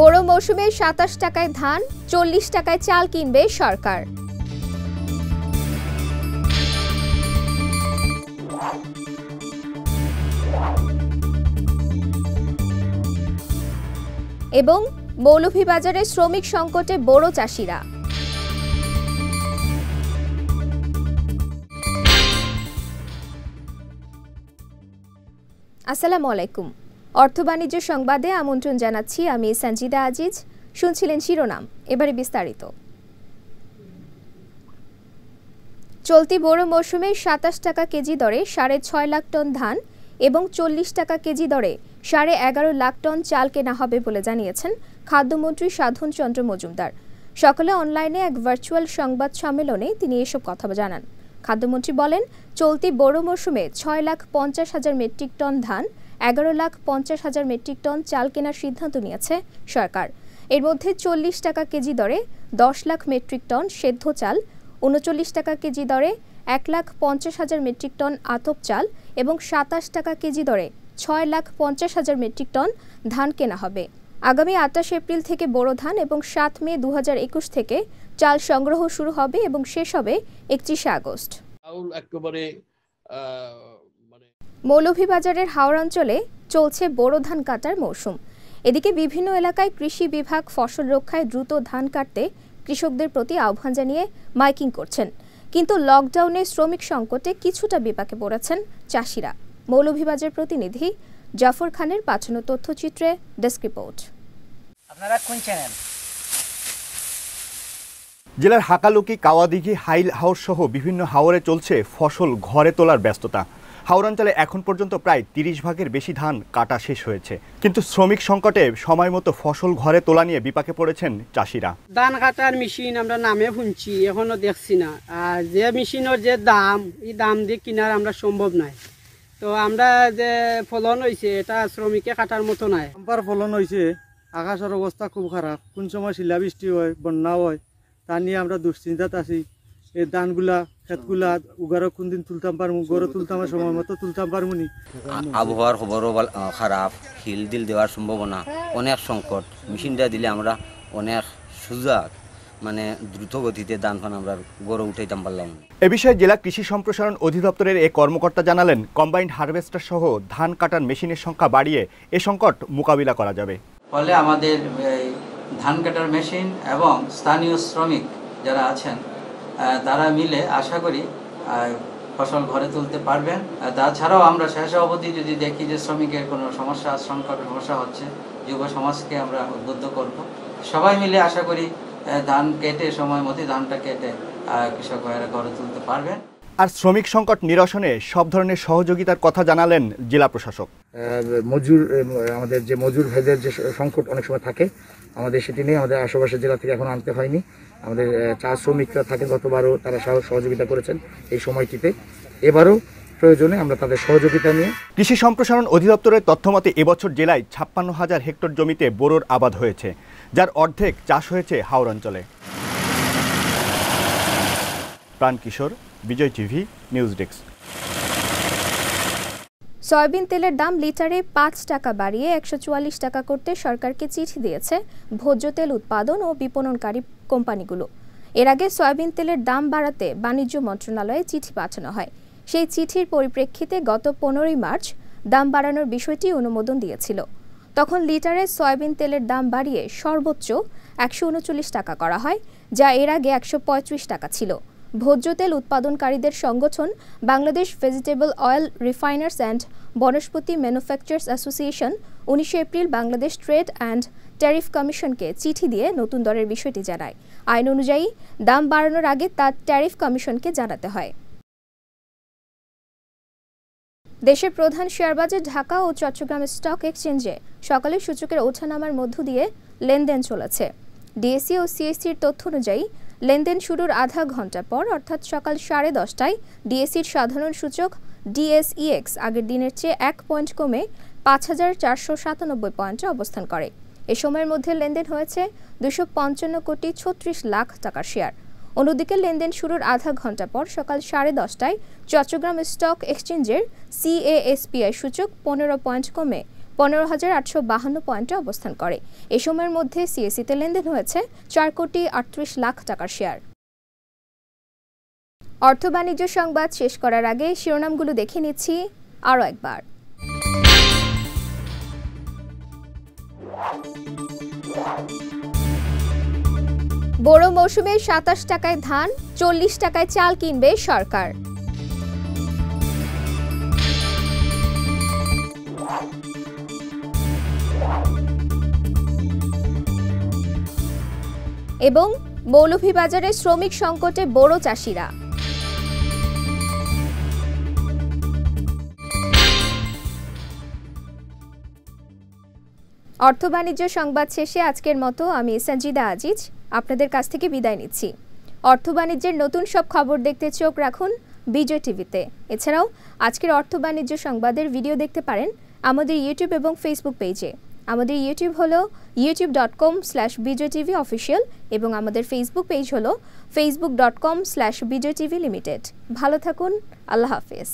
বড় মৌসুমে সাতাশ টাকায় ধান, চল্লিশ টাকায় চাল কিনবে সরকার। এবং মৌলভীবাজারে শ্রমিক সংকটে বড় চাষিরা। আসসালামু আলাইকুম। অর্থ বাণিজ্য সংবাদে আমন্ত্রণ জানাচ্ছি আমি সঞ্জিদা আজিজ। শুনছিলেন শিরোনাম। এবারে বিস্তারিত। চলতি বড় মৌসুমে সাতাশ টাকা কেজি দরে সাড়ে ছয় লাখ টন ধান এবং চল্লিশ টাকা কেজি দরে সাড়ে এগারো লাখ টন চাল কেনা হবে বলে জানিয়েছেন খাদ্যমন্ত্রী সাধন চন্দ্র মজুমদার। সকালে অনলাইনে এক ভার্চুয়াল সংবাদ সম্মেলনে তিনি এসব কথা জানান। খাদ্যমন্ত্রী বলেন, চলতি বড় মৌসুমে ছয় লাখ পঞ্চাশ হাজার মেট্রিক টন ধান এগারো লাখ পঞ্চাশ হাজার মেট্রিক টন চাল কেনার সিদ্ধান্ত নিয়েছে সরকার। এর মধ্যে চল্লিশ টাকা কেজি দরে দশ লাখ মেট্রিক টন সেদ্ধ চাল, উনচল্লিশ টাকা কেজি দরে এক লাখ পঞ্চাশ হাজার মেট্রিক টন আতপ চাল এবং সাতাশ টাকা কেজি দরে ছয় লাখ পঞ্চাশ হাজার মেট্রিক টন ধান কেনা হবে। আগামী আটাশ এপ্রিল থেকে বোরো ধান এবং সাত মে দু হাজার একুশ থেকে চাল সংগ্রহ শুরু হবে এবং শেষ হবে একত্রিশে আগস্ট। একেবারে মৌলভীবাজারের হাওড় অঞ্চলে চলছে বোরো ধান কাটার মৌসুম। এদিকে বিভিন্ন এলাকায় কৃষি বিভাগ ফসল রক্ষায় দ্রুত ধান কাটতে কৃষকদের প্রতি আহ্বান জানিয়ে মাইকিং করছেন। কিন্তু লকডাউনে শ্রমিক সংকটে কিছুটা বিপাকে পড়েছেন চাষিরা। মৌলভীবাজার প্রতিনিধি জাফর খানের পাঠানো তথ্যচিত্রে ডেস্ক রিপোর্ট। আপনারা কোন চ্যানেল? জেলার হাকালুকি কাওয়াদিঘি হাইল হাওর সহ বিভিন্ন হাওরে চলছে ফসল ঘরে তোলার ব্যস্ততা। হাওড়াঞ্চলে এখন পর্যন্ত প্রায় তিরিশ ভাগের বেশি ধান কাটা শেষ হয়েছে। কিন্তু শ্রমিক সংকটে সময় মতো ফসল ঘরে তোলা নিয়ে বিপাকে পড়েছেন চাষিরা। ধান কাটার মেশিন আমরা নামে শুনছি এখনও দেখছি না। আর যে মেশিনের যে দাম এই দাম দিয়ে কেনার আমরা সম্ভব নাই। তো আমরা যে ফলন হয়েছে এটা শ্রমিকে কাটার মতো নাই। আমার ফলন হয়েছে আকাশের অবস্থা খুব খারাপ। কোন সময় শিলাবৃষ্টি হয় বন্যা হয় তা নিয়ে আমরা দুশ্চিন্তাত আছি। এই ধানগুলা ক্ষেতগুলা উগারও কোন দিন তুলতাম পারব গড়ে তুলতাম সময় মতো তুলতাম পারব নি আবহাওয়ার খবরও খারাপ হিল দিল দেওয়ার সম্ভাবনা অনেক সংকট। মেশিনটা দিলে আমরা অনেক সুজা মানে দ্রুত গতিতে ধান ফান আমরা গড়ে উঠাইতাম পারলাম। এ বিষয়ে জেলা কৃষি সম্প্রসারণ অধিদপ্তরের এক কর্মকর্তা জানালেন কম্বাইন্ড হারভেস্টার সহ ধান কাটার মেশিনের সংখ্যা বাড়িয়ে এ সংকট মোকাবিলা করা যাবে। ফলে আমাদের ধান কাটার মেশিন এবং স্থানীয় শ্রমিক যারা আছেন তারা মিলে আশা করি ফসল ঘরে তুলতে পারবেন। তাছাড়াও আমরা শেষ অবধি যদি দেখি যে শ্রমিকের কোনো সমস্যা সংকট সমস্যা হচ্ছে, যুব সমাজকে আমরা উদ্বুদ্ধ করব। সবাই মিলে আশা করি ধান কেটে সময় মতো ধানটা কেটে কৃষক ভাইয়েরা ঘরে তুলতে পারবেন। আর শ্রমিক সংকট নিরসনে সব ধরনের সহযোগিতার কথা জানালেন জেলা প্রশাসক। মজুর আমাদের যে মজুর ভেদের যে সংকট অনেক সময় থাকে আমাদের সেটি নিয়ে আমাদের আশেপাশের জেলা থেকে এখন আনতে হয়নি। আমাদের চা শ্রমিকরা থাকে গতবারও তারা সহযোগিতা করেছেন এই সময়টিতে। এবারও প্রয়োজনে আমরা তাদের সহযোগিতা নিয়ে কৃষি সম্প্রসারণ অধিদপ্তরের তথ্যমতে এবছর জেলায় ছাপ্পান্ন হাজার হেক্টর জমিতে বোরোর আবাদ হয়েছে যার অর্ধেক চাষ হয়েছে হাওড় অঞ্চলে। Pran Kishore Bijoy TV, news desk. Soybean তেলের দাম লিটারে পাঁচ টাকা বাড়িয়ে একশো চুয়াল্লিশ টাকা করতে সরকারকে চিঠি দিয়েছে ভোজ্য তেল উৎপাদন ও বিপণনকারী কোম্পানিগুলো। এর আগে সয়াবিন তেলের দাম বাড়াতে বাণিজ্য মন্ত্রণালয়ে চিঠি পাঠানো হয়। সেই চিঠির পরিপ্রেক্ষিতে গত পনেরোই মার্চ দাম বাড়ানোর বিষয়টি অনুমোদন দিয়েছিল। তখন লিটারে সয়াবিন তেলের দাম বাড়িয়ে সর্বোচ্চ একশো উনচল্লিশ টাকা করা হয়, যা এর আগে একশো পঁয়ত্রিশ টাকা ছিল। ভোজ্য তেল উৎপাদনকারীদের সংগঠন Bangladesh vegetable oil refiners and vanaspati manufacturers association উনিশে April Bangladesh trade and tariff কমিশনকে চিঠি দিয়ে নতুন দরের বিষয়টি জানায়। আইন অনুযায়ী দাম বাড়ানোর আগে তা ট্যারিফ কমিশনকে জানাতে হয়। দেশের প্রধান শেয়ারবাজার ঢাকা ও চট্টগ্রাম স্টক এক্সচেঞ্জে সকালে সূচকের ওঠানামার মধ্য দিয়ে লেনদেন চলেছে। ডিএসসি ও সিএসসির তথ্য অনুযায়ী লেনদেন শুরুর আধা ঘণ্টা পর, অর্থাৎ সকাল সাড়ে দশটায়, ডিএসসির সাধারণ সূচক ডিএসইএক্স আগের দিনের চেয়ে এক পয়েন্ট কমে পাঁচ হাজার চারশো সাতানব্বই পয়েন্টে অবস্থান করে। এ সময়ের মধ্যে লেনদেন হয়েছে দুশো পঞ্চান্ন কোটি ছত্রিশ লাখ টাকার শেয়ার। অন্যদিকে লেনদেন শুরুর আধা ঘণ্টা পর সকাল সাড়ে দশটায় চট্টগ্রাম স্টক এক্সচেঞ্জের সিএএসপিআই সূচক পনেরো পয়েন্ট কমে পনেরো হাজার আটশো বাহান্ন পয়েন্টে অবস্থান করে। এ সময়ের মধ্যে সিএসিতে লেনদেন হয়েছে চার কোটি আটত্রিশ লাখ টাকার শেয়ার। অর্থ বাণিজ্য সংবাদ শেষ করার আগে শিরোনামগুলো দেখে নিচ্ছি আরও একবার। বড় মৌসুমে সাতাশ টাকায় ধান, চল্লিশ টাকায় চাল কিনবে সরকার। এবং মৌলভীবাজারে শ্রমিক সংকটে বড় চাষিরা। অর্থ বাণিজ্য সংবাদ শেষে আজকের মতো। আমি সঞ্জিদা আজিজ, আপনাদের কাছ থেকে বিদায় নিচ্ছি। অর্থ বাণিজ্যের নতুন সব খবর দেখতে চোখ রাখুন বিজয় টিভিতে। এছাড়াও আজকের অর্থ বাণিজ্য সংবাদের ভিডিও দেখতে পারেন আমাদের ইউটিউব এবং ফেসবুক পেজে। আমাদের ইউটিউব হলো YouTube dot com slash Bijoy TV official এবং আমাদের ফেসবুক পেজ হলো Facebook dot com slash Bijoy TV limited ভালো থাকুন, আল্লাহ হাফেজ।